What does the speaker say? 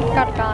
red card